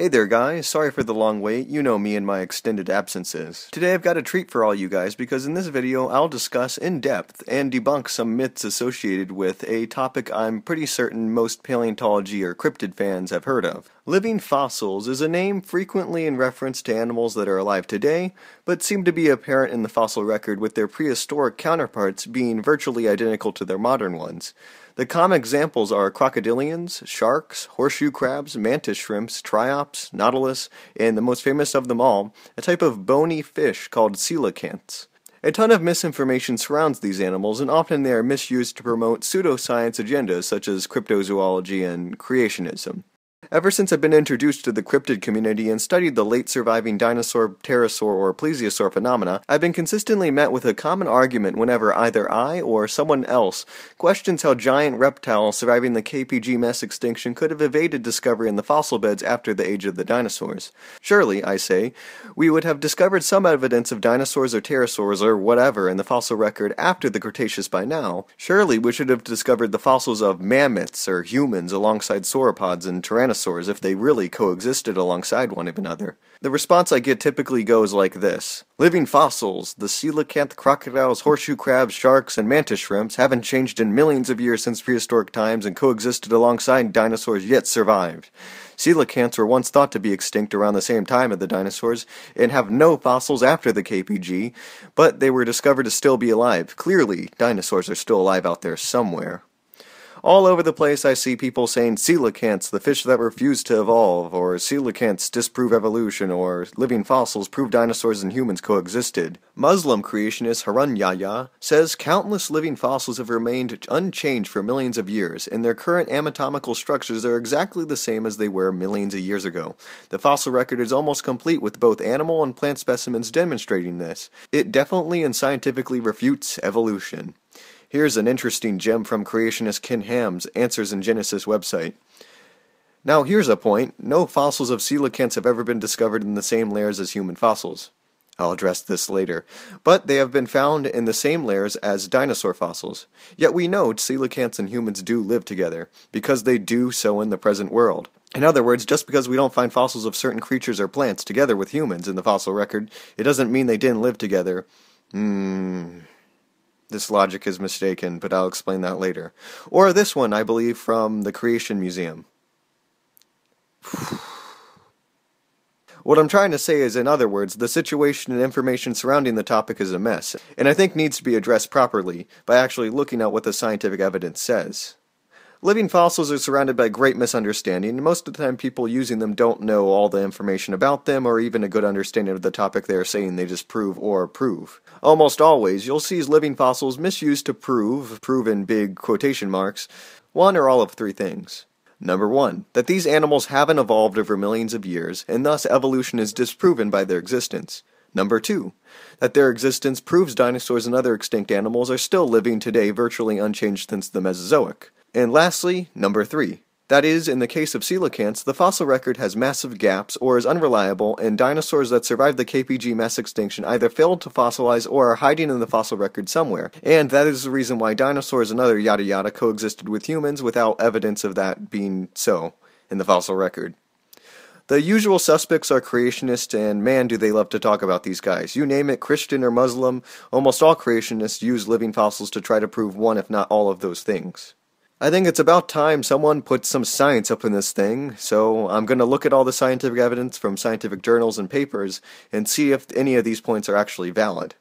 Hey there, guys. Sorry for the long wait. You know me and my extended absences. Today I've got a treat for all you guys because in this video I'll discuss in depth and debunk some myths associated with a topic I'm pretty certain most paleontology or cryptid fans have heard of. Living fossils is a name frequently in reference to animals that are alive today, but seem to be apparent in the fossil record with their prehistoric counterparts being virtually identical to their modern ones. The common examples are crocodilians, sharks, horseshoe crabs, mantis shrimps, triops, nautilus, and the most famous of them all, a type of bony fish called coelacanths. A ton of misinformation surrounds these animals, and often they are misused to promote pseudoscience agendas such as cryptozoology and creationism. Ever since I've been introduced to the cryptid community and studied the late surviving dinosaur, pterosaur, or plesiosaur phenomena, I've been consistently met with a common argument whenever either I or someone else questions how giant reptiles surviving the KPG mass extinction could have evaded discovery in the fossil beds after the age of the dinosaurs. Surely, I say, we would have discovered some evidence of dinosaurs or pterosaurs or whatever in the fossil record after the Cretaceous by now. Surely we should have discovered the fossils of mammoths or humans alongside sauropods and tyrannosaurs dinosaurs if they really coexisted alongside one of another. The response I get typically goes like this Living fossils, the coelacanth crocodiles, horseshoe crabs, sharks, and mantis shrimps haven't changed in millions of years since prehistoric times and coexisted alongside dinosaurs yet survived. Coelacanths were once thought to be extinct around the same time as the dinosaurs and have no fossils after the KPG, but they were discovered to still be alive. Clearly, dinosaurs are still alive out there somewhere. All over the place I see people saying coelacanths, the fish that refuse to evolve, or coelacanths disprove evolution, or living fossils prove dinosaurs and humans coexisted. Muslim creationist Harun Yahya says countless living fossils have remained unchanged for millions of years, and their current anatomical structures are exactly the same as they were millions of years ago. The fossil record is almost complete with both animal and plant specimens demonstrating this. It definitely and scientifically refutes evolution. Here's an interesting gem from creationist Ken Ham's Answers in Genesis website. Now, here's a point. No fossils of coelacanths have ever been discovered in the same layers as human fossils. I'll address this later. But they have been found in the same layers as dinosaur fossils. Yet we know coelacanths and humans do live together, because they do so in the present world. In other words, just because we don't find fossils of certain creatures or plants together with humans in the fossil record, it doesn't mean they didn't live together. Hmm. This logic is mistaken, but I'll explain that later. Or this one, I believe, from the Creation Museum. What I'm trying to say is, in other words, the situation and information surrounding the topic is a mess, and I think needs to be addressed properly by actually looking at what the scientific evidence says. Living fossils are surrounded by great misunderstanding, and most of the time people using them don't know all the information about them or even a good understanding of the topic they are saying they disprove or prove. Almost always, you'll see living fossils misused to prove, prove in big quotation marks, one or all of three things. Number one, that these animals haven't evolved over millions of years, and thus evolution is disproven by their existence. Number two, that their existence proves dinosaurs and other extinct animals are still living today virtually unchanged since the Mesozoic. And lastly, number three. That is, in the case of coelacanths, the fossil record has massive gaps or is unreliable, and dinosaurs that survived the KPG mass extinction either failed to fossilize or are hiding in the fossil record somewhere. And that is the reason why dinosaurs and other yada yada coexisted with humans without evidence of that being so in the fossil record. The usual suspects are creationists, and man, do they love to talk about these guys. You name it, Christian or Muslim, almost all creationists use living fossils to try to prove one, if not all, of those things. I think it's about time someone put some science up in this thing, so I'm going to look at all the scientific evidence from scientific journals and papers and see if any of these points are actually valid.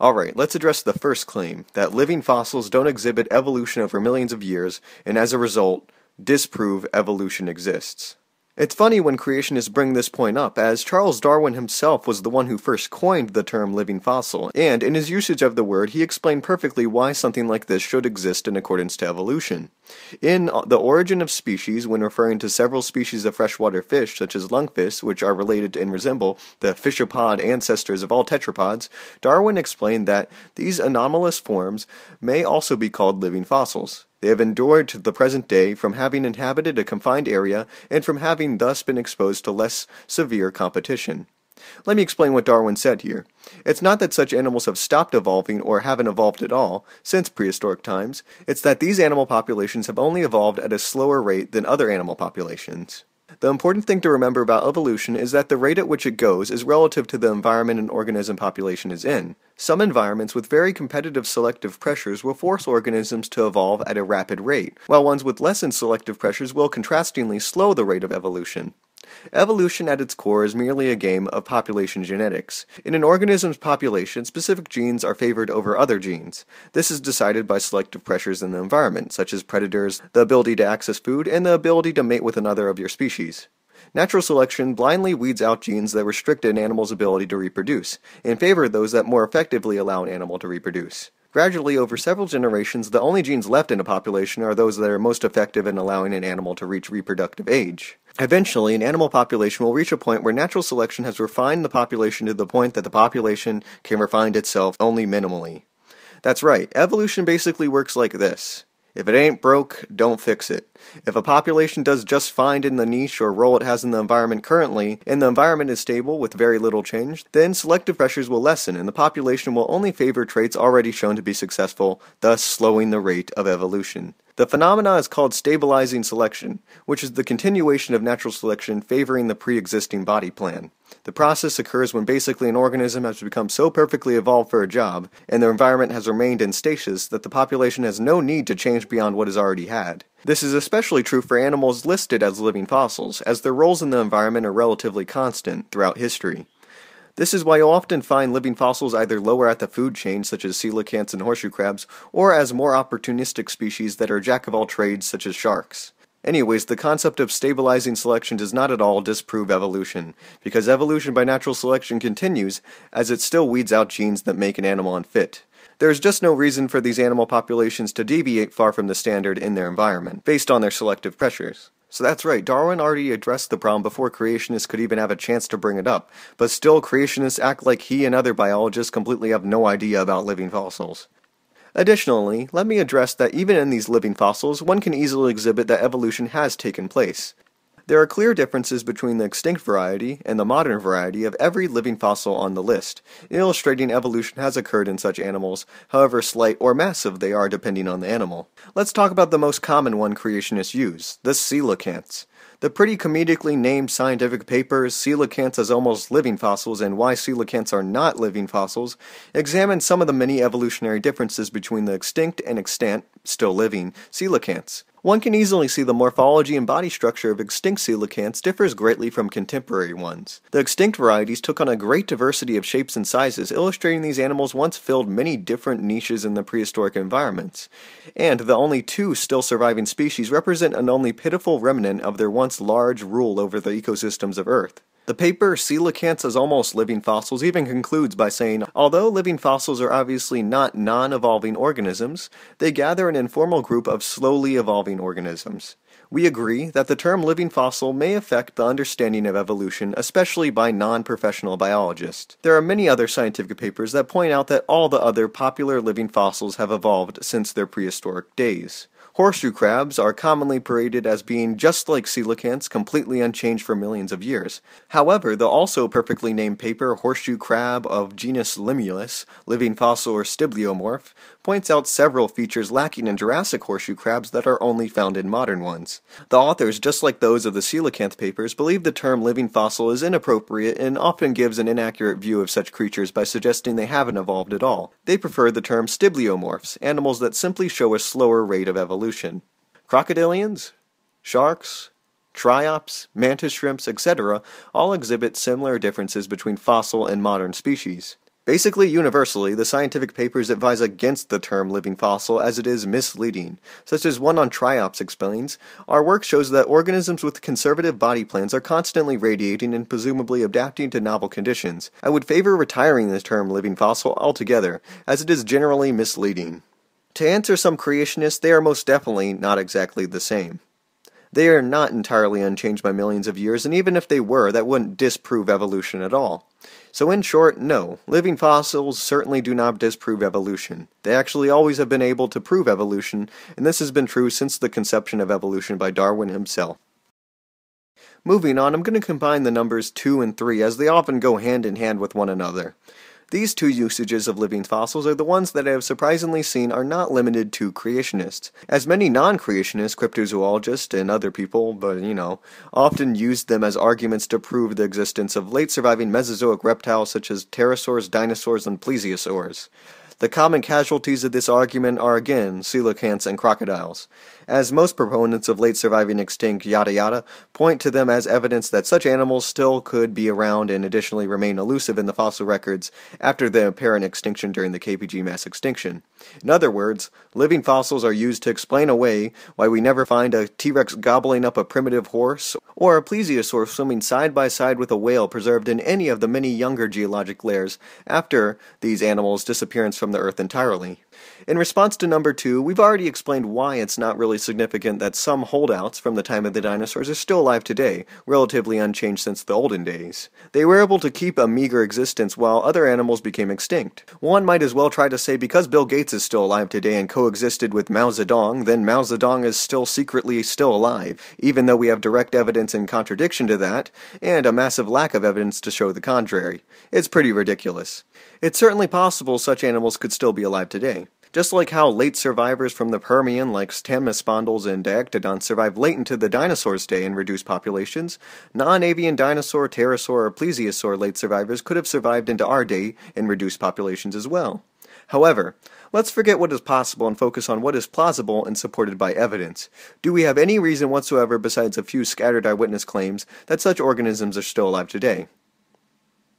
Alright, let's address the first claim that living fossils don't exhibit evolution over millions of years and as a result, disprove evolution exists. It's funny when creationists bring this point up, as Charles Darwin himself was the one who first coined the term living fossil, and in his usage of the word, he explained perfectly why something like this should exist in accordance to evolution. In uh, The Origin of Species, when referring to several species of freshwater fish, such as lungfish, which are related and resemble the fishapod ancestors of all tetrapods, Darwin explained that these anomalous forms may also be called living fossils. They have endured to the present day from having inhabited a confined area and from having thus been exposed to less severe competition. Let me explain what Darwin said here. It's not that such animals have stopped evolving or haven't evolved at all since prehistoric times, it's that these animal populations have only evolved at a slower rate than other animal populations. The important thing to remember about evolution is that the rate at which it goes is relative to the environment an organism population is in. Some environments with very competitive selective pressures will force organisms to evolve at a rapid rate, while ones with lessened selective pressures will contrastingly slow the rate of evolution. Evolution at its core is merely a game of population genetics. In an organism's population, specific genes are favored over other genes. This is decided by selective pressures in the environment, such as predators, the ability to access food, and the ability to mate with another of your species. Natural selection blindly weeds out genes that restrict an animal's ability to reproduce, in favor of those that more effectively allow an animal to reproduce. Gradually, over several generations, the only genes left in a population are those that are most effective in allowing an animal to reach reproductive age. Eventually, an animal population will reach a point where natural selection has refined the population to the point that the population can refine itself only minimally. That's right, evolution basically works like this. If it ain't broke, don't fix it. If a population does just fine in the niche or role it has in the environment currently, and the environment is stable with very little change, then selective pressures will lessen and the population will only favor traits already shown to be successful, thus slowing the rate of evolution. The phenomena is called stabilizing selection, which is the continuation of natural selection favoring the pre-existing body plan. The process occurs when basically an organism has become so perfectly evolved for a job, and their environment has remained in stasis that the population has no need to change beyond what is already had. This is especially true for animals listed as living fossils, as their roles in the environment are relatively constant throughout history. This is why you'll often find living fossils either lower at the food chain, such as coelacanths and horseshoe crabs, or as more opportunistic species that are jack of all trades, such as sharks. Anyways, the concept of stabilizing selection does not at all disprove evolution, because evolution by natural selection continues, as it still weeds out genes that make an animal unfit. There is just no reason for these animal populations to deviate far from the standard in their environment, based on their selective pressures. So that's right, Darwin already addressed the problem before creationists could even have a chance to bring it up, but still creationists act like he and other biologists completely have no idea about living fossils. Additionally, let me address that even in these living fossils, one can easily exhibit that evolution has taken place. There are clear differences between the extinct variety and the modern variety of every living fossil on the list, illustrating evolution has occurred in such animals, however slight or massive they are depending on the animal. Let's talk about the most common one creationists use, the coelacanths. The pretty comedically named scientific papers, Coelacanths as almost living fossils and why coelacanths are not living fossils, examine some of the many evolutionary differences between the extinct and extant, still living, coelacanths. One can easily see the morphology and body structure of extinct coelacanths differs greatly from contemporary ones. The extinct varieties took on a great diversity of shapes and sizes, illustrating these animals once filled many different niches in the prehistoric environments. And the only two still surviving species represent an only pitiful remnant of their once large rule over the ecosystems of Earth. The paper Coelacanths as Almost Living Fossils even concludes by saying, although living fossils are obviously not non-evolving organisms, they gather an informal group of slowly evolving organisms. We agree that the term living fossil may affect the understanding of evolution, especially by non-professional biologists. There are many other scientific papers that point out that all the other popular living fossils have evolved since their prehistoric days. Horseshoe crabs are commonly paraded as being just like coelacanths, completely unchanged for millions of years. However, the also perfectly named paper Horseshoe crab of genus Limulus, living fossil or stabilomorph, points out several features lacking in Jurassic horseshoe crabs that are only found in modern ones. The authors, just like those of the coelacanth papers, believe the term living fossil is inappropriate and often gives an inaccurate view of such creatures by suggesting they haven't evolved at all. They prefer the term stabilomorphs, animals that simply show a slower rate of evolution. Crocodilians? Sharks? Triops, mantis shrimps, etc., all exhibit similar differences between fossil and modern species. Basically, universally, the scientific papers advise against the term living fossil as it is misleading. Such as one on triops explains, our work shows that organisms with conservative body plans are constantly radiating and presumably adapting to novel conditions. I would favor retiring the term living fossil altogether, as it is generally misleading. To answer some creationists, they are most definitely not exactly the same. They are not entirely unchanged by millions of years, and even if they were, that wouldn't disprove evolution at all. So in short, no, living fossils certainly do not disprove evolution. They actually always have been able to prove evolution, and this has been true since the conception of evolution by Darwin himself. Moving on, I'm going to combine the numbers 2 and 3 as they often go hand in hand with one another. These two usages of living fossils are the ones that I have surprisingly seen are not limited to creationists, as many non-creationists, cryptozoologists, and other people, but you know, often use them as arguments to prove the existence of late surviving Mesozoic reptiles such as pterosaurs, dinosaurs, and plesiosaurs. The common casualties of this argument are again coelacanths and crocodiles, as most proponents of late surviving extinct yada yada point to them as evidence that such animals still could be around and additionally remain elusive in the fossil records after the apparent extinction during the KPG mass extinction. In other words, living fossils are used to explain away why we never find a T-Rex gobbling up a primitive horse or a plesiosaur swimming side by side with a whale preserved in any of the many younger geologic layers after these animals' disappearance from the Earth entirely. In response to number two, we've already explained why it's not really significant that some holdouts from the time of the dinosaurs are still alive today, relatively unchanged since the olden days. They were able to keep a meager existence while other animals became extinct. One might as well try to say because Bill Gates is still alive today and coexisted with Mao Zedong, then Mao Zedong is still secretly still alive, even though we have direct evidence in contradiction to that, and a massive lack of evidence to show the contrary. It's pretty ridiculous. It's certainly possible such animals could still be alive today. Just like how late survivors from the Permian, like Temnospondyls and Diectodonts, survived late into the dinosaurs' day in reduced populations, non avian dinosaur, pterosaur, or plesiosaur late survivors could have survived into our day in reduced populations as well. However, let's forget what is possible and focus on what is plausible and supported by evidence. Do we have any reason whatsoever, besides a few scattered eyewitness claims, that such organisms are still alive today?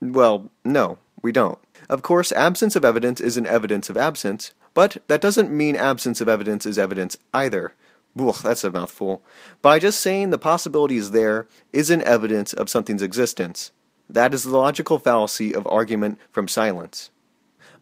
Well, no, we don't. Of course, absence of evidence is an evidence of absence, but that doesn't mean absence of evidence is evidence either. Ugh, that's a mouthful. By just saying the possibility is there isn't evidence of something's existence. That is the logical fallacy of argument from silence.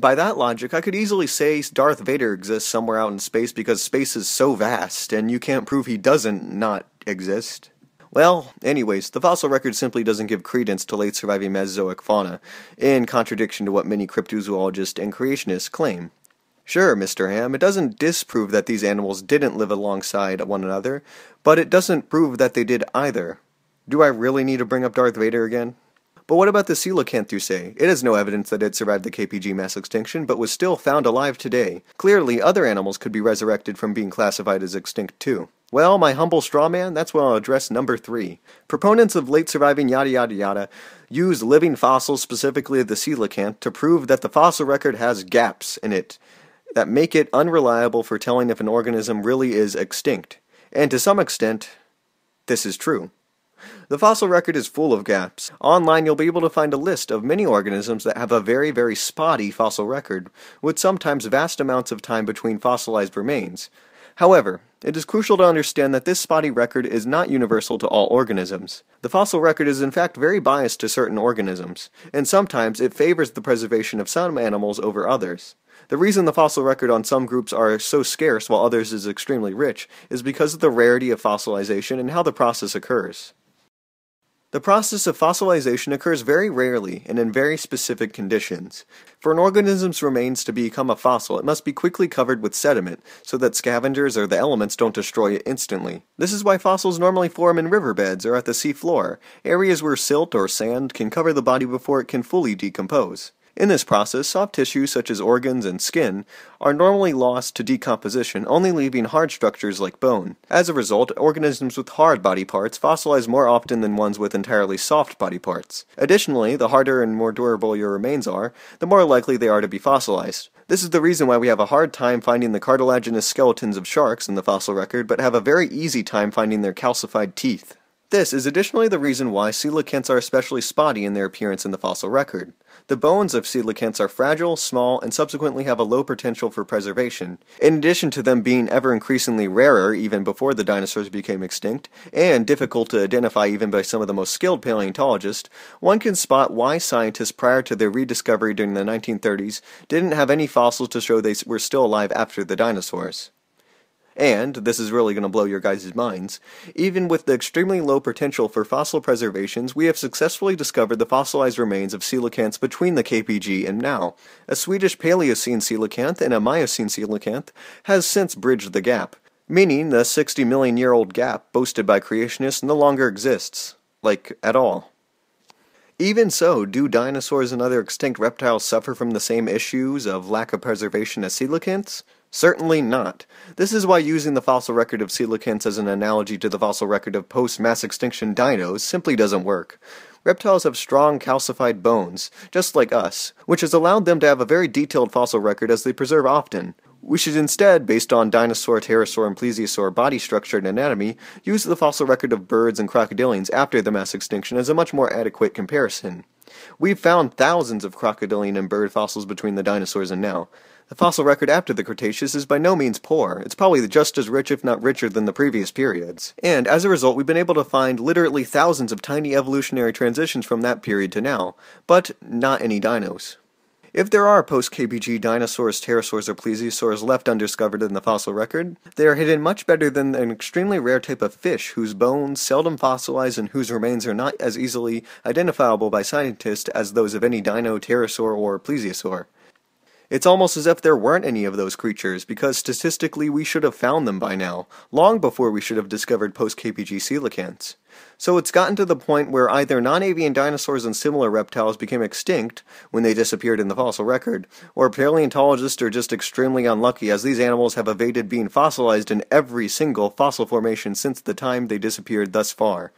By that logic, I could easily say Darth Vader exists somewhere out in space because space is so vast, and you can't prove he doesn't not exist. Well, anyways, the fossil record simply doesn't give credence to late surviving Mesozoic fauna, in contradiction to what many cryptozoologists and creationists claim. Sure, Mr. Ham, it doesn't disprove that these animals didn't live alongside one another, but it doesn't prove that they did either. Do I really need to bring up Darth Vader again? But what about the coelacanth, you say? It has no evidence that it survived the KPG mass extinction, but was still found alive today. Clearly, other animals could be resurrected from being classified as extinct too. Well, my humble straw man, that's where I'll address number three. Proponents of late surviving yada yada yada use living fossils, specifically the coelacanth, to prove that the fossil record has gaps in it that make it unreliable for telling if an organism really is extinct. And to some extent, this is true. The fossil record is full of gaps. Online, you'll be able to find a list of many organisms that have a very, very spotty fossil record, with sometimes vast amounts of time between fossilized remains. However, it is crucial to understand that this spotty record is not universal to all organisms. The fossil record is in fact very biased to certain organisms, and sometimes it favors the preservation of some animals over others. The reason the fossil record on some groups are so scarce while others is extremely rich is because of the rarity of fossilization and how the process occurs. The process of fossilization occurs very rarely and in very specific conditions. For an organism's remains to become a fossil, it must be quickly covered with sediment so that scavengers or the elements don't destroy it instantly. This is why fossils normally form in riverbeds or at the sea floor, areas where silt or sand can cover the body before it can fully decompose. In this process, soft tissues such as organs and skin are normally lost to decomposition, only leaving hard structures like bone. As a result, organisms with hard body parts fossilize more often than ones with entirely soft body parts. Additionally, the harder and more durable your remains are, the more likely they are to be fossilized. This is the reason why we have a hard time finding the cartilaginous skeletons of sharks in the fossil record, but have a very easy time finding their calcified teeth. This is additionally the reason why coelacanths are especially spotty in their appearance in the fossil record. The bones of coelacanths are fragile, small, and subsequently have a low potential for preservation. In addition to them being ever increasingly rarer even before the dinosaurs became extinct, and difficult to identify even by some of the most skilled paleontologists, one can spot why scientists prior to their rediscovery during the 1930s didn't have any fossils to show they were still alive after the dinosaurs. And, this is really going to blow your guys' minds, even with the extremely low potential for fossil preservations, we have successfully discovered the fossilized remains of coelacanths between the KPG and now. A Swedish Paleocene coelacanth and a Miocene coelacanth has since bridged the gap, meaning the 60 million year old gap boasted by creationists no longer exists. Like, at all. Even so, do dinosaurs and other extinct reptiles suffer from the same issues of lack of preservation as coelacanths? Certainly not. This is why using the fossil record of coelacanths as an analogy to the fossil record of post-mass extinction dinos simply doesn't work. Reptiles have strong calcified bones, just like us, which has allowed them to have a very detailed fossil record as they preserve often. We should instead, based on dinosaur, pterosaur, and plesiosaur body structure and anatomy, use the fossil record of birds and crocodilians after the mass extinction as a much more adequate comparison. We've found thousands of crocodilian and bird fossils between the dinosaurs and now. The fossil record after the Cretaceous is by no means poor. It's probably just as rich, if not richer, than the previous periods. And as a result, we've been able to find literally thousands of tiny evolutionary transitions from that period to now, but not any dinos. If there are post-KPG dinosaurs, pterosaurs, or plesiosaurs left undiscovered in the fossil record, they are hidden much better than an extremely rare type of fish whose bones seldom fossilize and whose remains are not as easily identifiable by scientists as those of any dino, pterosaur, or plesiosaur. It's almost as if there weren't any of those creatures, because statistically we should have found them by now, long before we should have discovered post-KPG coelacanths. So it's gotten to the point where either non-avian dinosaurs and similar reptiles became extinct when they disappeared in the fossil record, or paleontologists are just extremely unlucky as these animals have evaded being fossilized in every single fossil formation since the time they disappeared thus far.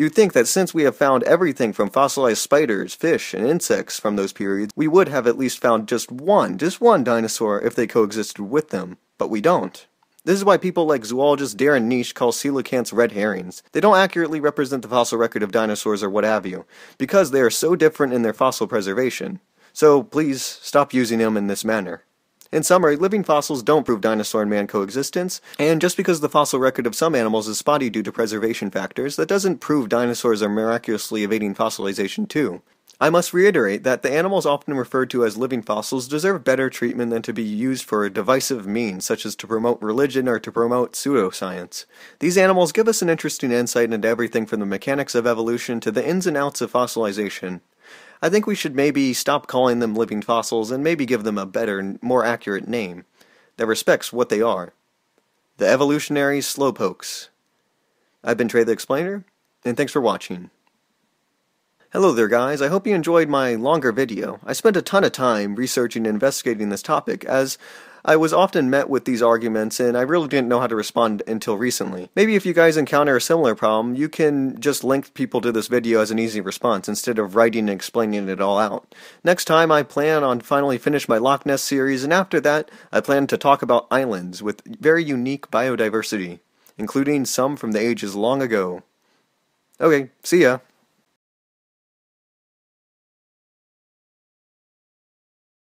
You'd think that since we have found everything from fossilized spiders, fish, and insects from those periods, we would have at least found just one, just one dinosaur if they coexisted with them. But we don't. This is why people like zoologist Darren Naish call coelacanths red herrings. They don't accurately represent the fossil record of dinosaurs or what have you, because they are so different in their fossil preservation. So please stop using them in this manner. In summary, living fossils don't prove dinosaur and man coexistence, and just because the fossil record of some animals is spotty due to preservation factors, that doesn't prove dinosaurs are miraculously evading fossilization too. I must reiterate that the animals often referred to as living fossils deserve better treatment than to be used for a divisive means, such as to promote religion or to promote pseudoscience. These animals give us an interesting insight into everything from the mechanics of evolution to the ins and outs of fossilization. I think we should maybe stop calling them living fossils and maybe give them a better, more accurate name that respects what they are. The evolutionary slowpokes. I've been Trey the Explainer, and thanks for watching. Hello there guys, I hope you enjoyed my longer video. I spent a ton of time researching and investigating this topic as I was often met with these arguments and I really didn't know how to respond until recently. Maybe if you guys encounter a similar problem, you can just link people to this video as an easy response instead of writing and explaining it all out. Next time I plan on finally finish my Loch Ness series and after that I plan to talk about islands with very unique biodiversity, including some from the ages long ago. Okay, see ya.